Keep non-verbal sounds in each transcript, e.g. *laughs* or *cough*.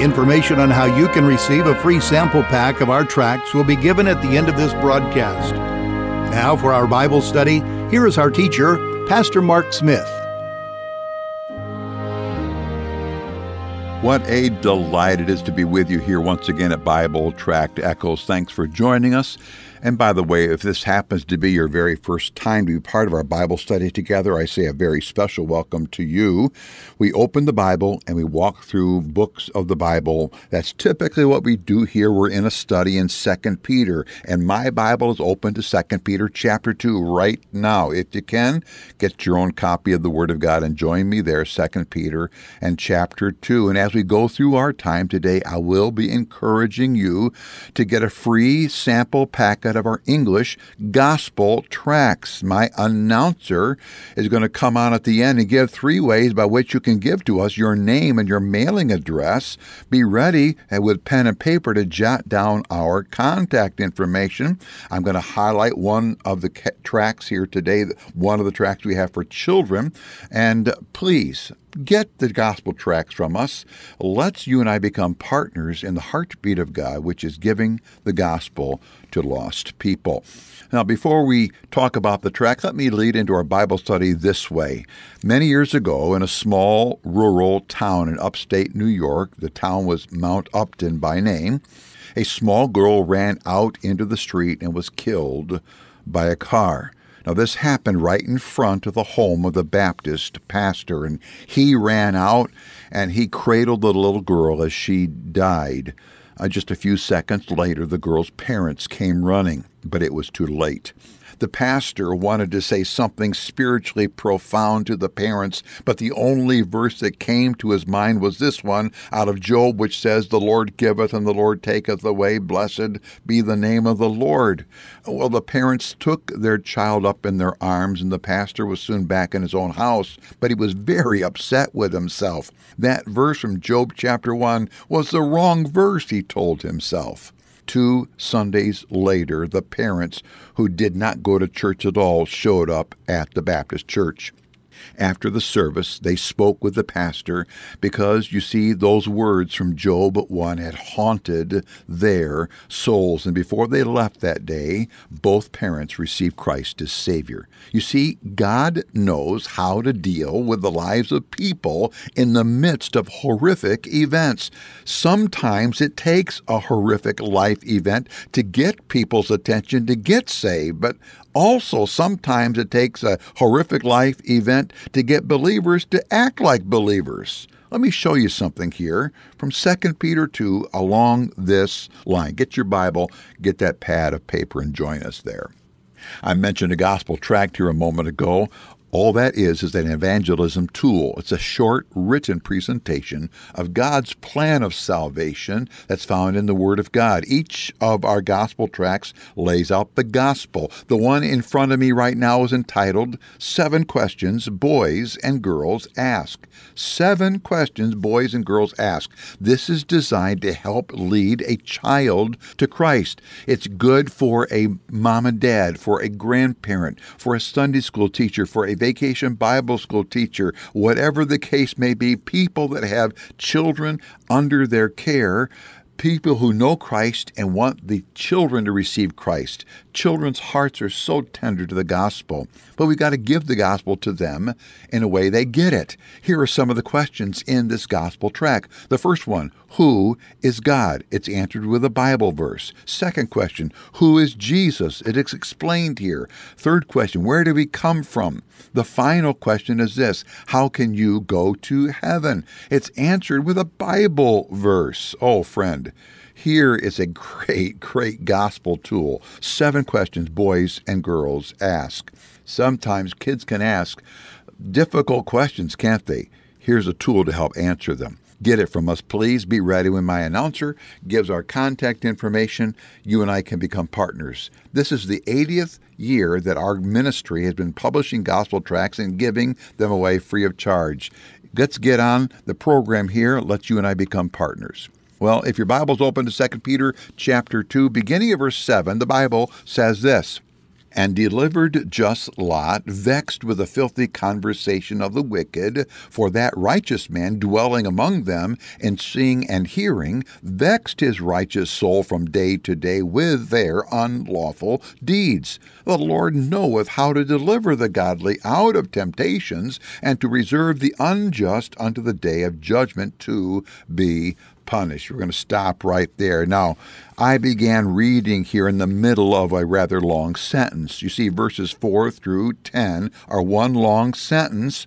Information on how you can receive a free sample pack of our tracts will be given at the end of this broadcast. Now, for our Bible study, here is our teacher, Pastor Mark Smith. What a delight it is to be with you here once again at Bible Tract Echoes. Thanks for joining us. And by the way, if this happens to be your very first time to be part of our Bible study together, I say a very special welcome to you. We open the Bible and we walk through books of the Bible. That's typically what we do here. We're in a study in 2 Peter, and my Bible is open to 2 Peter chapter 2 right now. If you can, get your own copy of the Word of God and join me there, 2 Peter and chapter 2. And as we go through our time today, I will be encouraging you to get a free sample packet of our English gospel tracts. My announcer is going to come on at the end and give three ways by which you can give to us your name and your mailing address. Be ready with pen and paper to jot down our contact information. I'm going to highlight one of the tracts here today, one of the tracts we have for children. And please, get the gospel tracts from us. Let's you and I become partners in the heartbeat of God, which is giving the gospel to lost people. Now, before we talk about the tract, let me lead into our Bible study this way. Many years ago, in a small rural town in upstate New York, the town was Mount Upton by name, a small girl ran out into the street and was killed by a car. Now, this happened right in front of the home of the Baptist pastor, and he ran out and he cradled the little girl as she died. Uh, just a few seconds later, the girl's parents came running, but it was too late. The pastor wanted to say something spiritually profound to the parents, but the only verse that came to his mind was this one out of Job, which says, The Lord giveth and the Lord taketh away. Blessed be the name of the Lord. Well, the parents took their child up in their arms, and the pastor was soon back in his own house, but he was very upset with himself. That verse from Job chapter 1 was the wrong verse, he told himself. Two Sundays later, the parents who did not go to church at all showed up at the Baptist church. After the service, they spoke with the pastor because, you see, those words from Job 1 had haunted their souls. And before they left that day, both parents received Christ as Savior. You see, God knows how to deal with the lives of people in the midst of horrific events. Sometimes it takes a horrific life event to get people's attention to get saved, but also, sometimes it takes a horrific life event to get believers to act like believers. Let me show you something here from 2 Peter 2 along this line. Get your Bible, get that pad of paper, and join us there. I mentioned a gospel tract here a moment ago all that is is an evangelism tool. It's a short, written presentation of God's plan of salvation that's found in the Word of God. Each of our gospel tracts lays out the gospel. The one in front of me right now is entitled Seven Questions Boys and Girls Ask. Seven questions boys and girls ask. This is designed to help lead a child to Christ. It's good for a mom and dad, for a grandparent, for a Sunday school teacher, for a vacation Bible school teacher, whatever the case may be, people that have children under their care people who know Christ and want the children to receive Christ. Children's hearts are so tender to the gospel, but we've got to give the gospel to them in a way they get it. Here are some of the questions in this gospel tract. The first one Who is God? It's answered with a Bible verse. Second question Who is Jesus? It is explained here. Third question Where do we come from? The final question is this How can you go to heaven? It's answered with a Bible verse. Oh, friend. Here is a great, great gospel tool. Seven questions boys and girls ask. Sometimes kids can ask difficult questions, can't they? Here's a tool to help answer them. Get it from us, please. Be ready when my announcer gives our contact information. You and I can become partners. This is the 80th year that our ministry has been publishing gospel tracts and giving them away free of charge. Let's get on the program here. Let you and I become partners. Well, if your Bible's open to 2 Peter chapter 2, beginning of verse 7, the Bible says this and delivered just Lot, vexed with the filthy conversation of the wicked, for that righteous man dwelling among them, and seeing and hearing, vexed his righteous soul from day to day with their unlawful deeds. The Lord knoweth how to deliver the godly out of temptations, and to reserve the unjust unto the day of judgment to be punished. We're going to stop right there. Now, I began reading here in the middle of a rather long sentence. You see, verses 4 through 10 are one long sentence,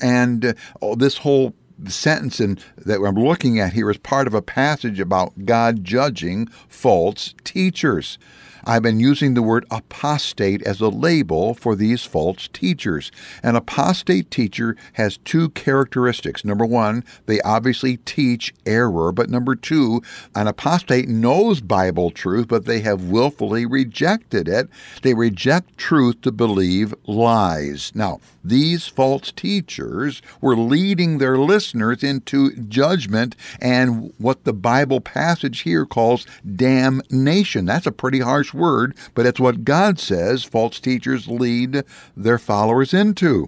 and uh, oh, this whole sentence in, that I'm looking at here is part of a passage about God judging false teachers. I've been using the word apostate as a label for these false teachers. An apostate teacher has two characteristics. Number one, they obviously teach error, but number two, an apostate knows Bible truth, but they have willfully rejected it. They reject truth to believe lies. Now, these false teachers were leading their listeners into judgment and what the Bible passage here calls damnation. That's a pretty harsh word, but it's what God says false teachers lead their followers into.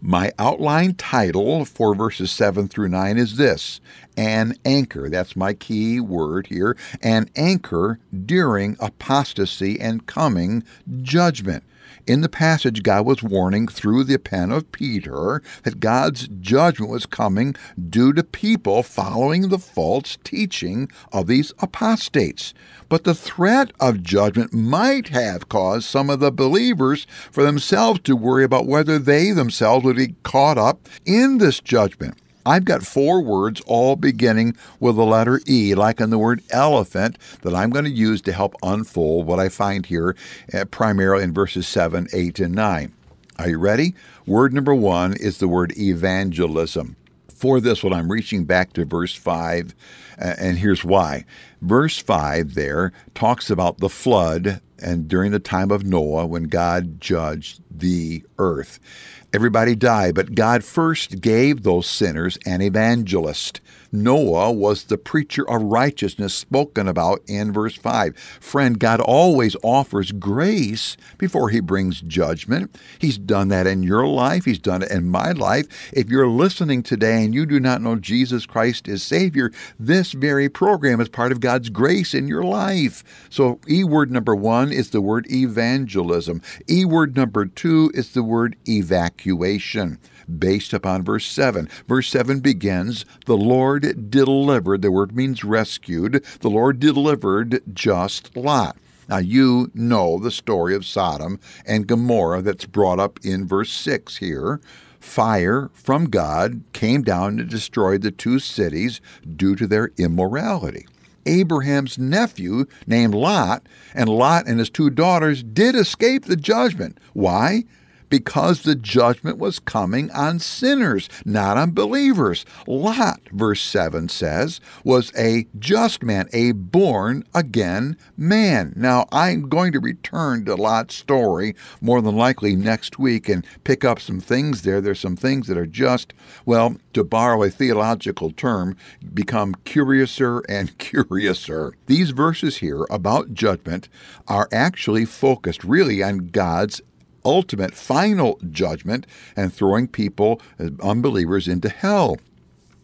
My outline title for verses 7 through 9 is this An anchor. That's my key word here. An anchor during apostasy and coming judgment. In the passage, God was warning through the pen of Peter that God's judgment was coming due to people following the false teaching of these apostates. But the threat of judgment might have caused some of the believers for themselves to worry about whether they themselves would be caught up in this judgment. I've got four words all beginning with the letter E, like in the word elephant, that I'm going to use to help unfold what I find here, uh, primarily in verses 7, 8, and 9. Are you ready? Word number one is the word evangelism. For this one, I'm reaching back to verse 5, uh, and here's why. Verse 5 there talks about the flood and during the time of Noah when God judged the earth. Everybody died, but God first gave those sinners an evangelist. Noah was the preacher of righteousness spoken about in verse 5. Friend, God always offers grace before he brings judgment. He's done that in your life, he's done it in my life. If you're listening today and you do not know Jesus Christ as Savior, this very program is part of God's grace in your life. So, E word number one is the word evangelism. E word number two is the word evacuation based upon verse 7. Verse 7 begins, The Lord delivered, the word means rescued, the Lord delivered just Lot. Now, you know the story of Sodom and Gomorrah that's brought up in verse 6 here. Fire from God came down to destroy the two cities due to their immorality. Abraham's nephew, named Lot, and Lot and his two daughters did escape the judgment. Why? Because the judgment was coming on sinners, not on believers. Lot, verse 7 says, was a just man, a born again man. Now, I'm going to return to Lot's story more than likely next week and pick up some things there. There's some things that are just, well, to borrow a theological term, become curiouser and *laughs* curiouser. These verses here about judgment are actually focused really on God's ultimate final judgment and throwing people, uh, unbelievers, into hell.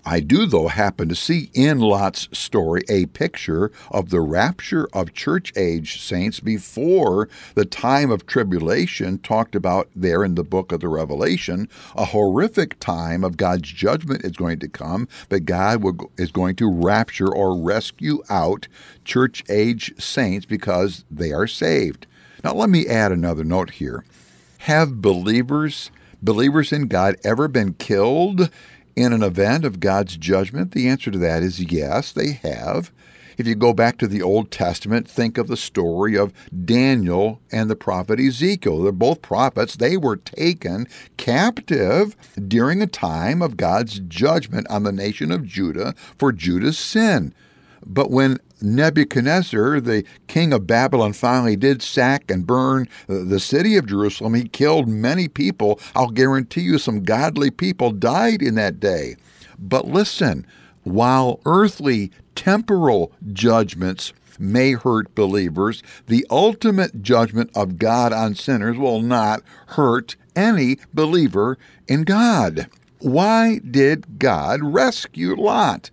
I do, though, happen to see in Lot's story a picture of the rapture of church age saints before the time of tribulation talked about there in the book of the Revelation. A horrific time of God's judgment is going to come, but God is going to rapture or rescue out church age saints because they are saved. Now, let me add another note here. Have believers, believers in God, ever been killed in an event of God's judgment? The answer to that is yes, they have. If you go back to the Old Testament, think of the story of Daniel and the prophet Ezekiel. They're both prophets. They were taken captive during a time of God's judgment on the nation of Judah for Judah's sin. But when Nebuchadnezzar, the king of Babylon, finally did sack and burn the city of Jerusalem, he killed many people. I'll guarantee you some godly people died in that day. But listen, while earthly temporal judgments may hurt believers, the ultimate judgment of God on sinners will not hurt any believer in God. Why did God rescue Lot?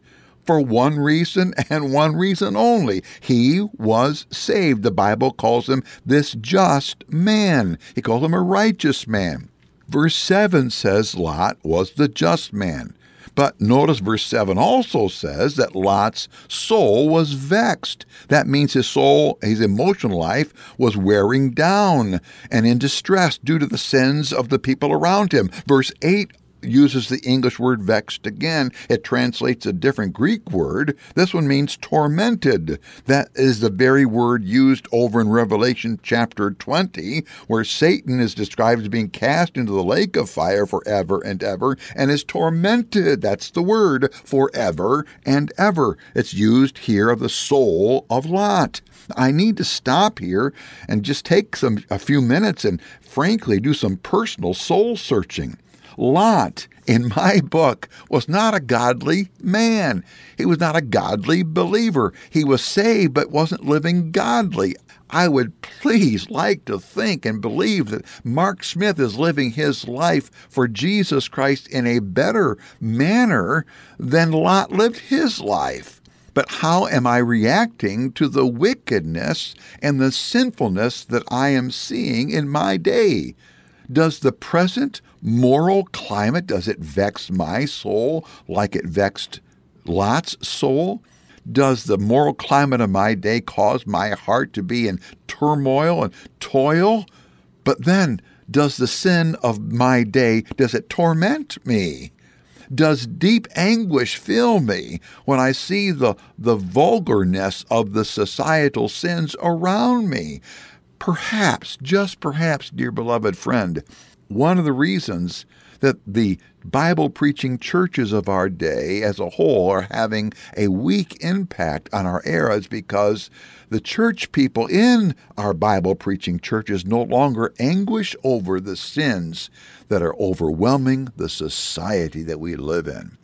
For one reason and one reason only. He was saved. The Bible calls him this just man. He calls him a righteous man. Verse 7 says Lot was the just man. But notice verse 7 also says that Lot's soul was vexed. That means his soul, his emotional life, was wearing down and in distress due to the sins of the people around him. Verse 8 uses the English word vexed again. It translates a different Greek word. This one means tormented. That is the very word used over in Revelation chapter 20, where Satan is described as being cast into the lake of fire forever and ever and is tormented. That's the word forever and ever. It's used here of the soul of Lot. I need to stop here and just take some a few minutes and frankly do some personal soul searching. Lot, in my book, was not a godly man. He was not a godly believer. He was saved but wasn't living godly. I would please like to think and believe that Mark Smith is living his life for Jesus Christ in a better manner than Lot lived his life. But how am I reacting to the wickedness and the sinfulness that I am seeing in my day? Does the present moral climate, does it vex my soul like it vexed Lot's soul? Does the moral climate of my day cause my heart to be in turmoil and toil? But then, does the sin of my day, does it torment me? Does deep anguish fill me when I see the, the vulgarness of the societal sins around me? Perhaps, just perhaps, dear beloved friend, one of the reasons that the Bible preaching churches of our day as a whole are having a weak impact on our era is because the church people in our Bible preaching churches no longer anguish over the sins that are overwhelming the society that we live in.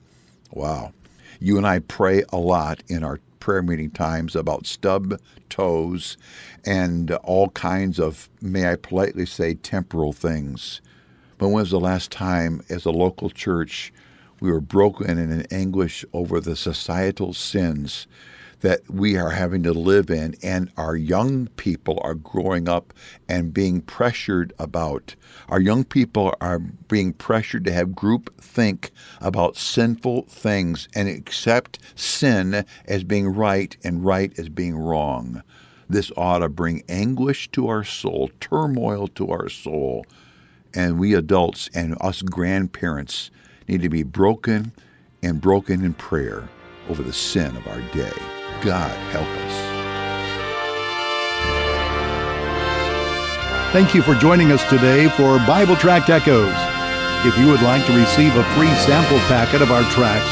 Wow. You and I pray a lot in our prayer meeting times about stub toes and all kinds of, may I politely say, temporal things. But when was the last time, as a local church, we were broken and in anguish over the societal sins that we are having to live in, and our young people are growing up and being pressured about. Our young people are being pressured to have group think about sinful things and accept sin as being right and right as being wrong. This ought to bring anguish to our soul, turmoil to our soul. And we adults and us grandparents need to be broken and broken in prayer over the sin of our day. God help us. Thank you for joining us today for Bible Tract Echoes. If you would like to receive a free sample packet of our tracts,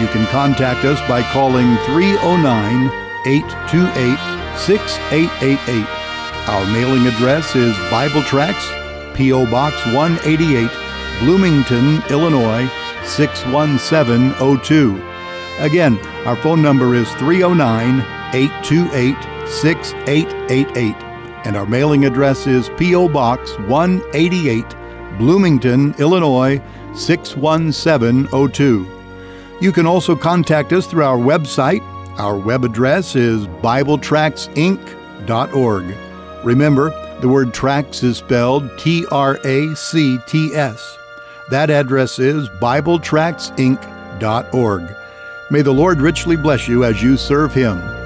you can contact us by calling 309 828 6888. Our mailing address is Bible Tracts, P.O. Box 188, Bloomington, Illinois 61702. Again, our phone number is 309 828 6888, and our mailing address is P.O. Box 188, Bloomington, Illinois 61702. You can also contact us through our website. Our web address is BibleTractsInc.org. Remember, the word tracts is spelled T R A C T S. That address is BibleTractsInc.org. May the Lord richly bless you as you serve Him.